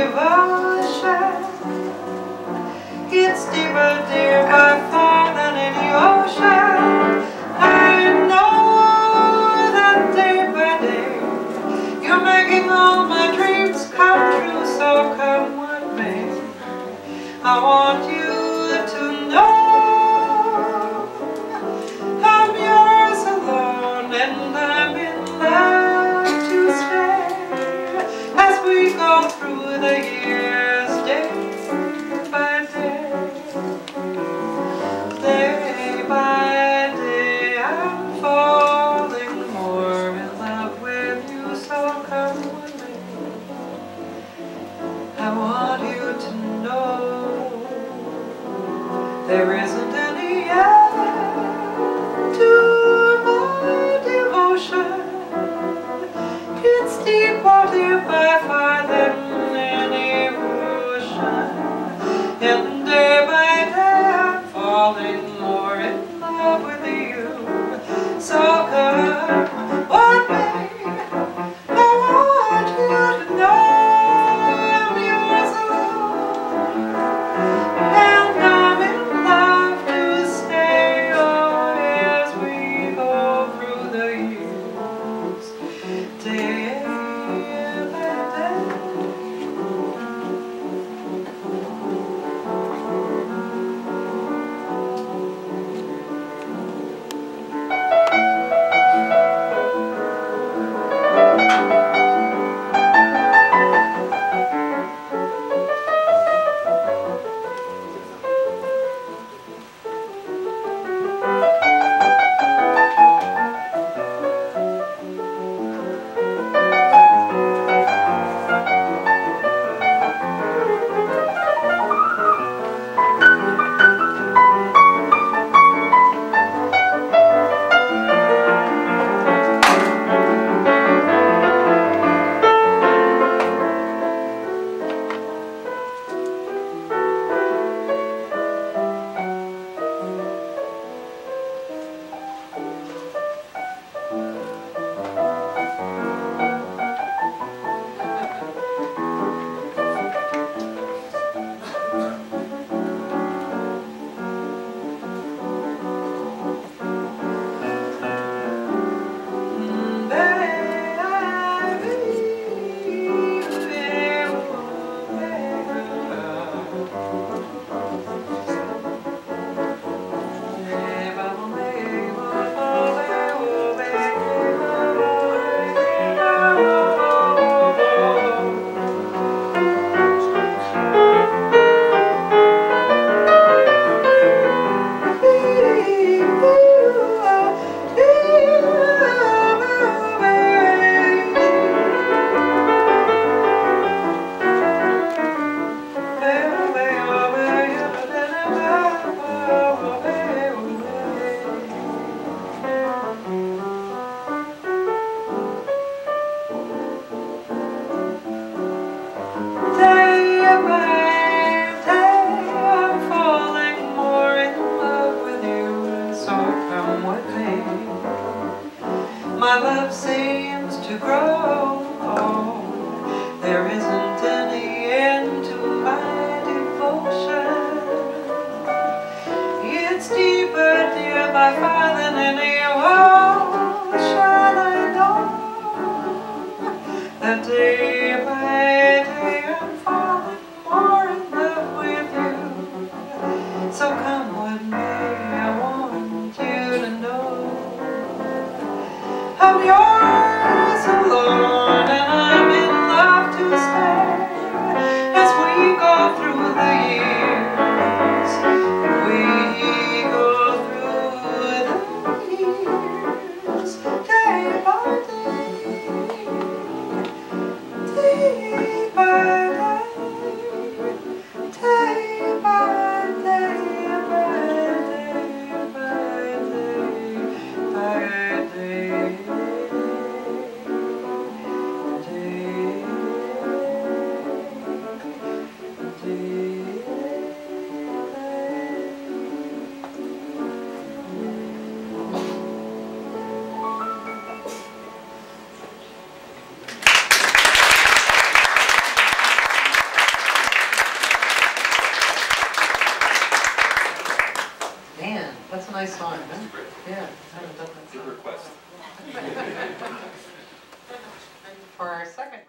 devotion It's deeper, dear, by far than any ocean. I know that day by day You're making all my dreams come true So come with me. I want There isn't any end to my devotion. It's deeper, deeper, far than any ocean. And that day by day I'm falling more in love with you. So come with me; I want you to know I'm yours. Man, that's a nice song, huh? Yeah, I haven't done that Good request. For our second.